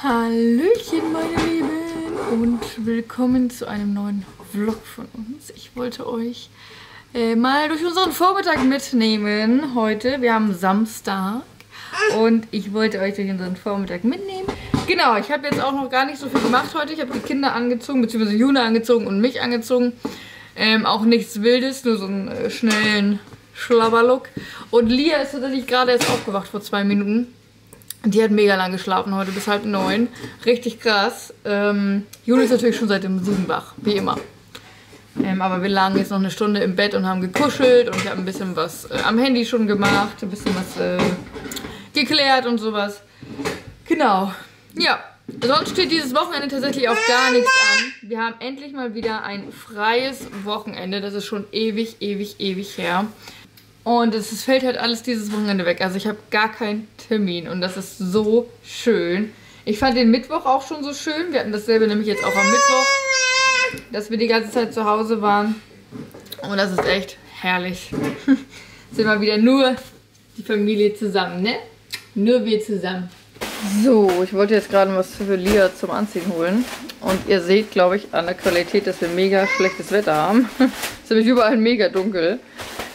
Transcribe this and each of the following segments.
Hallöchen, meine Lieben und willkommen zu einem neuen Vlog von uns. Ich wollte euch äh, mal durch unseren Vormittag mitnehmen heute. Wir haben Samstag und ich wollte euch durch unseren Vormittag mitnehmen. Genau, ich habe jetzt auch noch gar nicht so viel gemacht heute. Ich habe die Kinder angezogen, beziehungsweise Juna angezogen und mich angezogen. Ähm, auch nichts Wildes, nur so einen äh, schnellen Schlabberlook. Und Lia ist tatsächlich gerade erst aufgewacht vor zwei Minuten. Die hat mega lang geschlafen heute, bis halb neun. Richtig krass. Ähm, Juli ist natürlich schon seit dem sieben wach, wie immer. Ähm, aber wir lagen jetzt noch eine Stunde im Bett und haben gekuschelt und ich habe ein bisschen was äh, am Handy schon gemacht, ein bisschen was äh, geklärt und sowas. Genau. Ja, sonst steht dieses Wochenende tatsächlich auch gar nichts an. Wir haben endlich mal wieder ein freies Wochenende. Das ist schon ewig, ewig, ewig her. Und es, fällt halt alles dieses Wochenende weg. Also ich habe gar keinen Termin und das ist so schön. Ich fand den Mittwoch auch schon so schön. Wir hatten dasselbe nämlich jetzt auch am Mittwoch, dass wir die ganze Zeit zu Hause waren. Und das ist echt herrlich. Sind mal wieder nur die Familie zusammen, ne? Nur wir zusammen. So, ich wollte jetzt gerade was für Lia zum Anziehen holen. Und ihr seht, glaube ich, an der Qualität, dass wir mega schlechtes Wetter haben. es ist nämlich überall mega dunkel.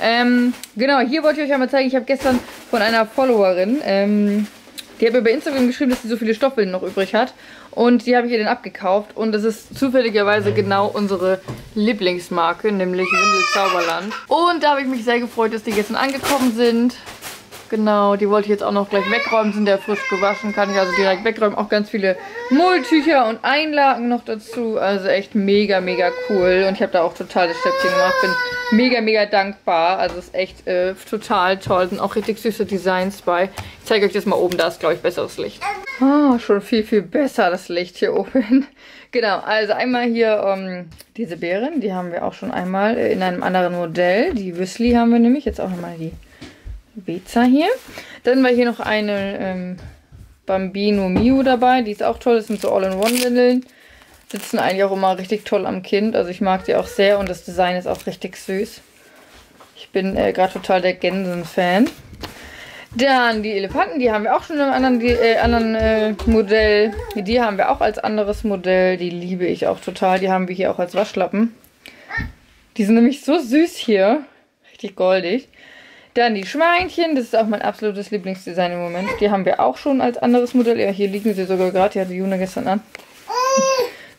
Ähm, genau, hier wollte ich euch einmal zeigen, ich habe gestern von einer Followerin, ähm, die hat mir bei Instagram geschrieben, dass sie so viele Stoffwindeln noch übrig hat. Und die habe ich ihr dann abgekauft. Und das ist zufälligerweise genau unsere Lieblingsmarke, nämlich Windel Zauberland. Und da habe ich mich sehr gefreut, dass die gestern angekommen sind. Genau, die wollte ich jetzt auch noch gleich wegräumen, sind ja frisch gewaschen, kann ich also direkt wegräumen. Auch ganz viele Mulltücher und Einlagen noch dazu, also echt mega, mega cool. Und ich habe da auch total das Stäbchen gemacht, bin mega, mega dankbar. Also ist echt äh, total toll, sind auch richtig süße Designs bei. Ich zeige euch das mal oben, da ist glaube ich besseres Licht. Oh, schon viel, viel besser das Licht hier oben. Genau, also einmal hier ähm, diese Beeren, die haben wir auch schon einmal äh, in einem anderen Modell. Die Wüsli haben wir nämlich, jetzt auch nochmal die Beza hier. Dann war hier noch eine ähm, Bambino Mio dabei. Die ist auch toll. Das sind so All-in-One-Windeln. Sitzen eigentlich auch immer richtig toll am Kind. Also ich mag die auch sehr und das Design ist auch richtig süß. Ich bin äh, gerade total der Gänsen-Fan. Dann die Elefanten, die haben wir auch schon einem anderen, die, äh, anderen äh, Modell. Die haben wir auch als anderes Modell. Die liebe ich auch total. Die haben wir hier auch als Waschlappen. Die sind nämlich so süß hier. Richtig goldig. Dann die Schweinchen, das ist auch mein absolutes Lieblingsdesign im Moment. Die haben wir auch schon als anderes Modell. Ja, hier liegen sie sogar gerade. Die hatte Juna gestern an.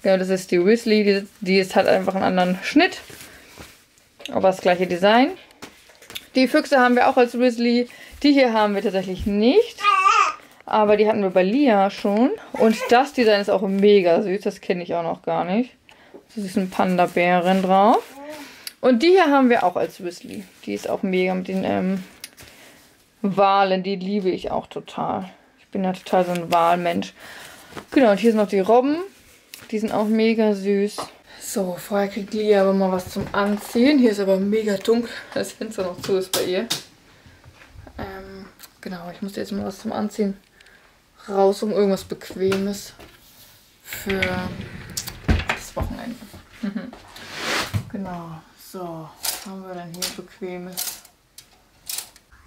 Genau, das ist die Weasley. Die, die ist, hat einfach einen anderen Schnitt. Aber das gleiche Design. Die Füchse haben wir auch als Weasley. Die hier haben wir tatsächlich nicht. Aber die hatten wir bei Lia schon. Und das Design ist auch mega süß. Das kenne ich auch noch gar nicht. Das ist ein Panda-Bären drauf. Und die hier haben wir auch als Whistly. Die ist auch mega mit den ähm, Walen. Die liebe ich auch total. Ich bin ja total so ein Walmensch. Genau, und hier sind noch die Robben. Die sind auch mega süß. So, vorher kriegt Lia aber mal was zum Anziehen. Hier ist aber mega dunkel, das Fenster noch zu ist bei ihr. Ähm, genau, ich muss jetzt mal was zum Anziehen raus, um irgendwas Bequemes für das Wochenende. genau. So, was haben wir denn hier bequemes?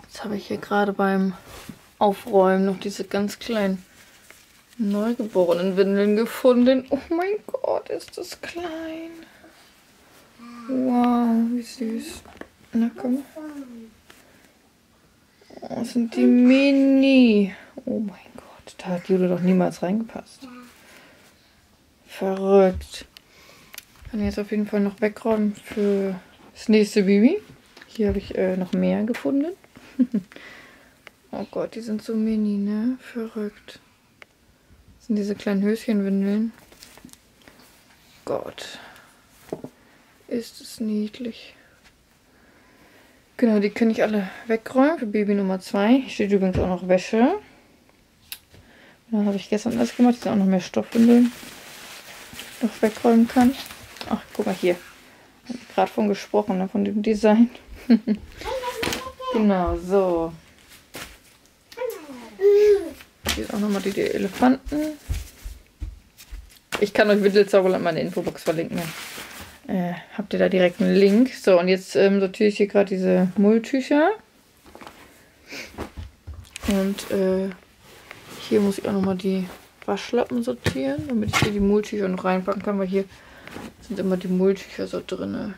Jetzt habe ich hier gerade beim Aufräumen noch diese ganz kleinen neugeborenen Windeln gefunden. Oh mein Gott, ist das klein. Wow, wie süß. Na komm. Oh, sind die mini. Oh mein Gott, da hat Jude doch niemals reingepasst. Verrückt. Kann jetzt auf jeden Fall noch wegräumen für das nächste Baby. Hier habe ich äh, noch mehr gefunden. oh Gott, die sind so mini, ne? Verrückt. Das sind diese kleinen Höschenwindeln. Gott. Ist es niedlich. Genau, die kann ich alle wegräumen für Baby Nummer 2. Hier steht übrigens auch noch Wäsche. Dann habe ich gestern alles gemacht. Hier sind auch noch mehr Stoffwindeln, noch wegräumen kann. Ach, guck mal hier. Gerade von gesprochen, ne, von dem Design. genau, so. Hier ist auch nochmal die, die Elefanten. Ich kann euch Windelzauberland meine Infobox verlinken. Äh, habt ihr da direkt einen Link. So, und jetzt ähm, sortiere ich hier gerade diese Mulltücher. Und äh, hier muss ich auch nochmal die Waschlappen sortieren, damit ich hier die Mulltücher noch reinpacken kann, weil hier sind immer die Mulltücher so drin.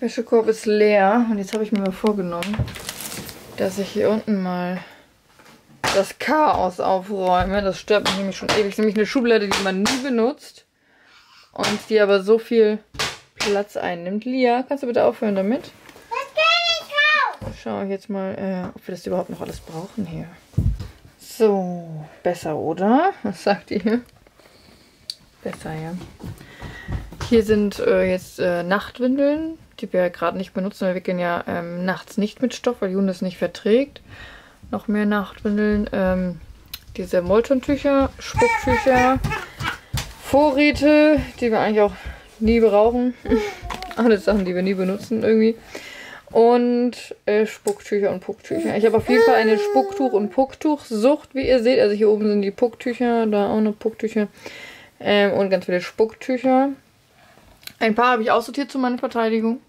Wäschekorb ist leer und jetzt habe ich mir mal vorgenommen, dass ich hier unten mal das Chaos aufräume. Das stört mich nämlich schon ewig. Das ist nämlich eine Schublade, die man nie benutzt und die aber so viel Platz einnimmt. Lia, kannst du bitte aufhören damit? Das kann ich raus. Schau ich jetzt mal, äh, ob wir das überhaupt noch alles brauchen hier. So, besser, oder? Was sagt ihr? Besser, ja. Hier sind äh, jetzt äh, Nachtwindeln, die wir gerade nicht benutzen. Wir wickeln ja ähm, nachts nicht mit Stoff, weil Jun das nicht verträgt. Noch mehr Nachtwindeln. Ähm, diese Moltontücher, Spucktücher, Vorräte, die wir eigentlich auch nie brauchen. Alles Sachen, die wir nie benutzen irgendwie. Und äh, Spucktücher und Pucktücher. Ich habe auf jeden Fall eine Spucktuch- und Pucktuchsucht, wie ihr seht. Also hier oben sind die Pucktücher, da auch noch Pucktücher. Ähm, und ganz viele Spucktücher. Ein paar habe ich aussortiert zu meiner Verteidigung.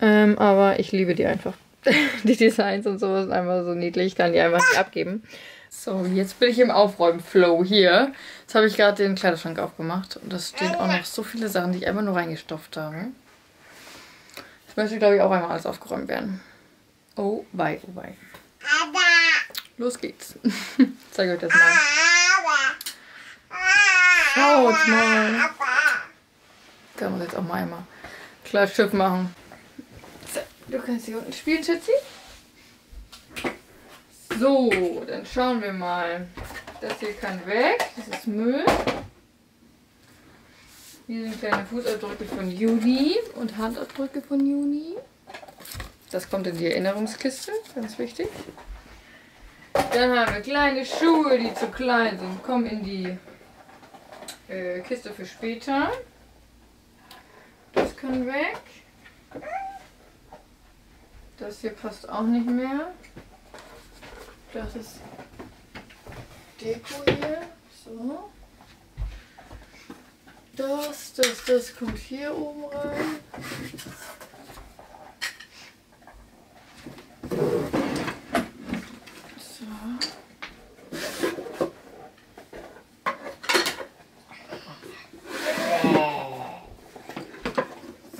Ähm, aber ich liebe die einfach. die Designs und sowas sind einfach so niedlich. Ich kann die einfach nicht abgeben. So, jetzt bin ich im Aufräumen-Flow hier. Jetzt habe ich gerade den Kleiderschrank aufgemacht. Und da stehen auch noch so viele Sachen, die ich einfach nur reingestopft habe. Jetzt möchte, glaube ich, auch einmal alles aufgeräumt werden. Oh, wei, oh, wei. Aber, Los geht's. ich zeige euch das mal. Schaut mal. Kann man jetzt auch mal einmal klar Schiff machen. So, du kannst hier unten spielen, Schätzi. So, dann schauen wir mal. Das hier kann weg. Das ist Müll. Hier sind kleine Fußabdrücke von Juni und Handabdrücke von Juni. Das kommt in die Erinnerungskiste, ganz wichtig. Dann haben wir kleine Schuhe, die zu klein sind, kommen in die äh, Kiste für später. Kann weg. Das hier passt auch nicht mehr. Das ist Deko hier. So. Das, das, das kommt hier oben rein. So.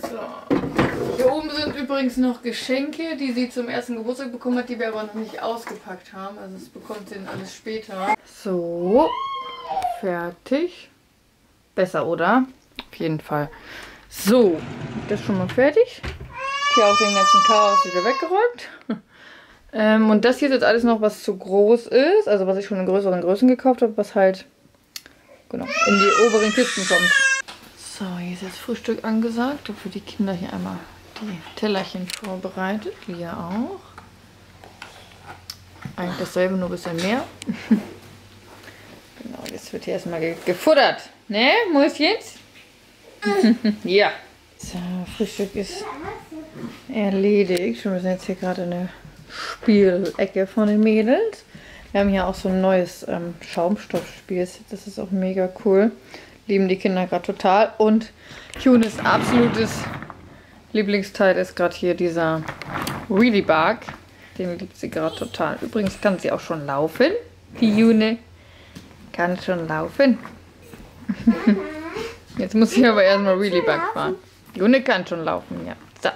So. Hier oben sind übrigens noch Geschenke, die sie zum ersten Geburtstag bekommen hat, die wir aber noch nicht ausgepackt haben. Also das bekommt sie dann alles später. So, fertig. Besser, oder? Auf jeden Fall. So, das schon mal fertig. Hier auch den ganzen Chaos wieder weggeräumt. Ähm, und das hier ist jetzt alles noch, was zu groß ist. Also was ich schon in größeren Größen gekauft habe, was halt genau, in die oberen Kisten kommt. So, hier ist jetzt Frühstück angesagt. Für die Kinder hier einmal die Tellerchen vorbereitet. Lia auch. Eigentlich dasselbe, nur ein bisschen mehr. genau, jetzt wird hier erstmal ge gefuttert. Ne, Mäuschens? ja. So, Frühstück ist erledigt. Wir sind jetzt hier gerade in der Spielecke von den Mädels. Wir haben hier auch so ein neues ähm, Schaumstoffspiel. Das ist auch mega cool. Lieben die Kinder gerade total. Und Tunes absolutes Lieblingsteil ist gerade hier dieser Really Bug. Den liebt sie gerade total. Übrigens kann sie auch schon laufen. Die June kann schon laufen. Jetzt muss ich aber erstmal Really Bug fahren. June kann schon laufen, ja. So.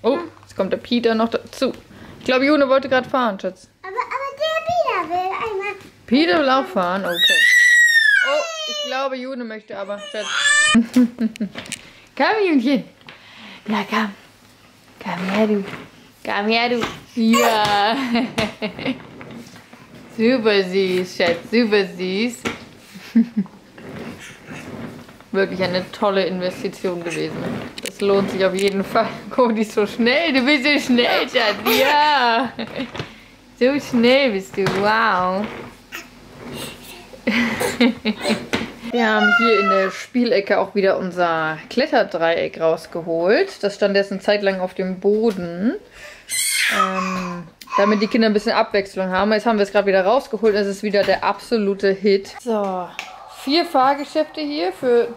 Oh, jetzt kommt der Peter noch dazu. Ich glaube, June wollte gerade fahren, Schatz. Aber, aber der Bieder will einmal. Peter will auch fahren, okay. Oh, ich glaube, June möchte aber, Schatz. komm, Junchen. Na, komm. Komm her, du. Komm her, du. Ja. super süß, Schatz, super süß. Wirklich eine tolle Investition gewesen. Das lohnt sich auf jeden Fall. Ist so schnell. Du bist so schnell, Schatz. Ja. So schnell bist du. Wow. Wir haben hier in der Spielecke auch wieder unser Kletterdreieck rausgeholt. Das stand jetzt eine Zeit lang auf dem Boden. Ähm, damit die Kinder ein bisschen Abwechslung haben. Jetzt haben wir es gerade wieder rausgeholt. Es ist wieder der absolute Hit. So, vier Fahrgeschäfte hier für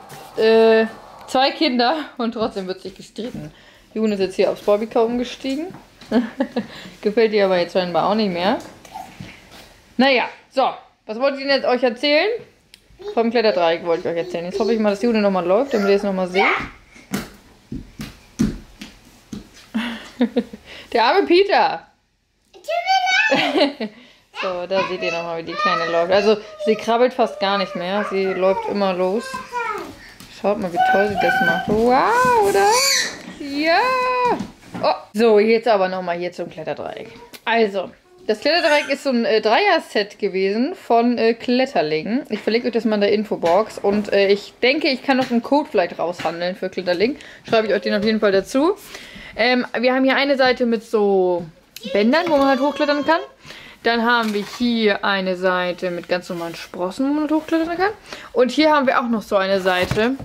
äh, zwei Kinder und trotzdem wird sich gestritten. June ist jetzt hier aufs Bobbycar umgestiegen. Gefällt ihr aber jetzt scheinbar auch nicht mehr. Naja, so. Was wollt ihr jetzt euch erzählen? Vom Kletterdreieck wollte ich euch erzählen. Jetzt hoffe ich mal, dass Jule nochmal läuft, damit ihr es nochmal seht. Der arme Peter. so, da seht ihr nochmal, wie die Kleine läuft. Also, sie krabbelt fast gar nicht mehr. Sie läuft immer los. Schaut mal, wie toll sie das macht. Wow, oder? Ja. Oh. So, jetzt aber nochmal hier zum Kletterdreieck. Also, das Kletterdreieck ist so ein äh, Dreier-Set gewesen von äh, Kletterling. Ich verlinke euch das mal in der Infobox. Und äh, ich denke, ich kann noch einen Code vielleicht raushandeln für Kletterling. Schreibe ich euch den auf jeden Fall dazu. Ähm, wir haben hier eine Seite mit so Bändern, wo man halt hochklettern kann. Dann haben wir hier eine Seite mit ganz normalen Sprossen, wo man halt hochklettern kann. Und hier haben wir auch noch so eine Seite,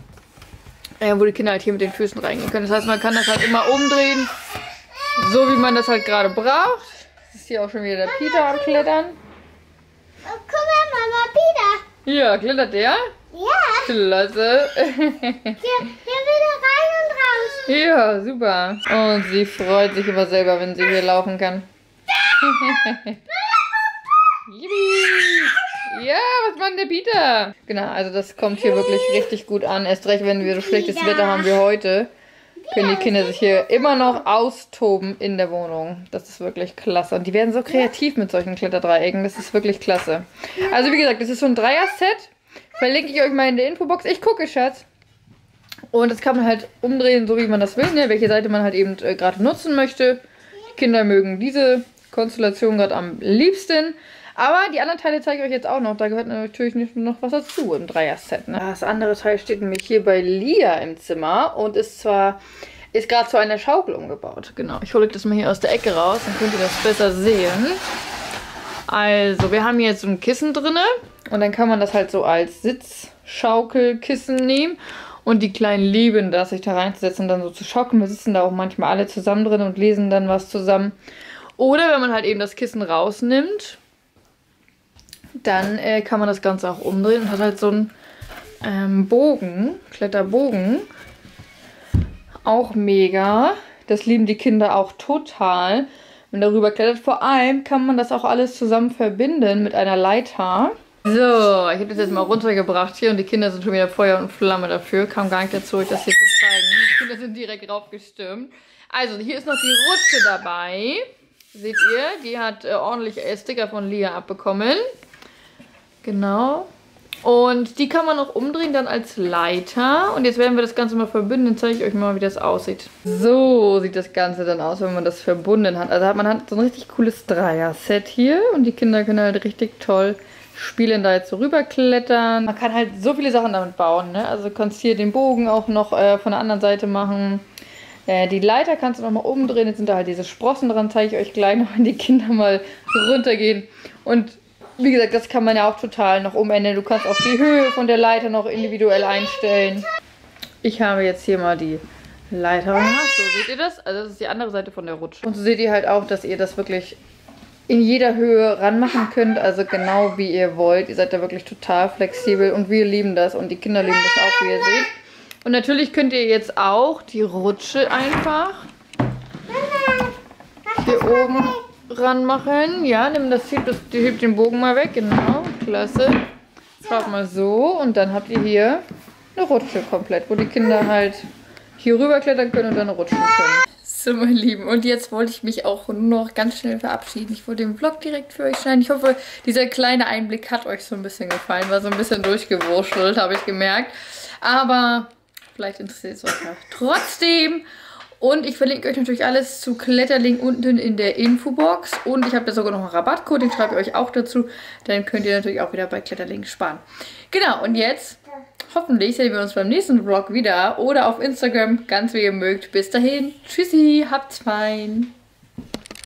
äh, wo die Kinder halt hier mit den Füßen reingehen können. Das heißt, man kann das halt immer umdrehen, so wie man das halt gerade braucht. Ist hier auch schon wieder der Peter am Klettern. Oh, guck mal, Mama, Peter. Ja, klettert der? Ja, Klasse. hier, hier wieder rein und raus. ja, super. Und sie freut sich immer selber, wenn sie hier laufen kann. Ja, was macht der Peter? Genau, also das kommt hier wirklich richtig gut an. Erst recht, wenn wir so schlechtes Wetter haben wie heute, können die Kinder sich hier immer noch austoben in der Wohnung. Das ist wirklich klasse. Und die werden so kreativ mit solchen Kletterdreiecken. Das ist wirklich klasse. Also wie gesagt, das ist so ein Dreier-Set. Verlinke ich euch mal in der Infobox. Ich gucke, Schatz. Und das kann man halt umdrehen, so wie man das will, ne? welche Seite man halt eben äh, gerade nutzen möchte. Die Kinder mögen diese Konstellation gerade am liebsten. Aber die anderen Teile zeige ich euch jetzt auch noch. Da gehört natürlich nicht noch was dazu im Dreier-Set. Ne? Das andere Teil steht nämlich hier bei Lia im Zimmer und ist zwar ist gerade zu einer Schaukel umgebaut. Genau, ich hole das mal hier aus der Ecke raus, dann könnt ihr das besser sehen. Also, wir haben hier jetzt so ein Kissen drin und dann kann man das halt so als Sitzschaukelkissen nehmen. Und die Kleinen lieben das, sich da reinzusetzen und dann so zu schaukeln. Wir sitzen da auch manchmal alle zusammen drin und lesen dann was zusammen. Oder wenn man halt eben das Kissen rausnimmt, dann äh, kann man das Ganze auch umdrehen und hat halt so einen ähm, Bogen, Kletterbogen. Auch mega. Das lieben die Kinder auch total. Wenn darüber klettert. Vor allem kann man das auch alles zusammen verbinden mit einer Leiter. So, ich habe das jetzt mal runtergebracht hier und die Kinder sind schon wieder Feuer und Flamme dafür. Kam gar nicht dazu, euch das hier zu zeigen. Die Kinder sind direkt raufgestürmt. Also, hier ist noch die Rutsche dabei. Seht ihr, die hat äh, ordentlich äh, Sticker von Lia abbekommen. Genau. Und die kann man auch umdrehen dann als Leiter. Und jetzt werden wir das Ganze mal verbinden. Dann zeige ich euch mal, wie das aussieht. So sieht das Ganze dann aus, wenn man das verbunden hat. Also man hat so ein richtig cooles Dreier-Set hier. Und die Kinder können halt richtig toll spielen, da jetzt so rüberklettern. Man kann halt so viele Sachen damit bauen. Ne? Also du kannst hier den Bogen auch noch äh, von der anderen Seite machen. Äh, die Leiter kannst du nochmal umdrehen. Jetzt sind da halt diese Sprossen dran. Zeige ich euch gleich noch, wenn die Kinder mal runtergehen. Und wie gesagt, das kann man ja auch total noch umändern. Du kannst auch die Höhe von der Leiter noch individuell einstellen. Ich habe jetzt hier mal die Leiter gemacht. So, seht ihr das? Also das ist die andere Seite von der Rutsche. Und so seht ihr halt auch, dass ihr das wirklich in jeder Höhe ranmachen könnt. Also genau wie ihr wollt. Ihr seid da wirklich total flexibel und wir lieben das. Und die Kinder lieben das auch, wie ihr seht. Und natürlich könnt ihr jetzt auch die Rutsche einfach hier oben ranmachen. Ja, nimm das, hebt, das, hebt den Bogen mal weg. Genau, klasse. Schaut mal so. Und dann habt ihr hier eine Rutsche komplett, wo die Kinder halt hier rüber klettern können und dann rutschen können. So, meine Lieben, und jetzt wollte ich mich auch nur noch ganz schnell verabschieden. Ich wollte den Vlog direkt für euch schneiden. Ich hoffe, dieser kleine Einblick hat euch so ein bisschen gefallen. War so ein bisschen durchgewurschtelt, habe ich gemerkt. Aber vielleicht interessiert es euch auch trotzdem. Und ich verlinke euch natürlich alles zu Kletterling unten in der Infobox. Und ich habe da sogar noch einen Rabattcode, den schreibe ich euch auch dazu. Dann könnt ihr natürlich auch wieder bei Kletterling sparen. Genau, und jetzt hoffentlich sehen wir uns beim nächsten Vlog wieder oder auf Instagram, ganz wie ihr mögt. Bis dahin, tschüssi, habt's fein.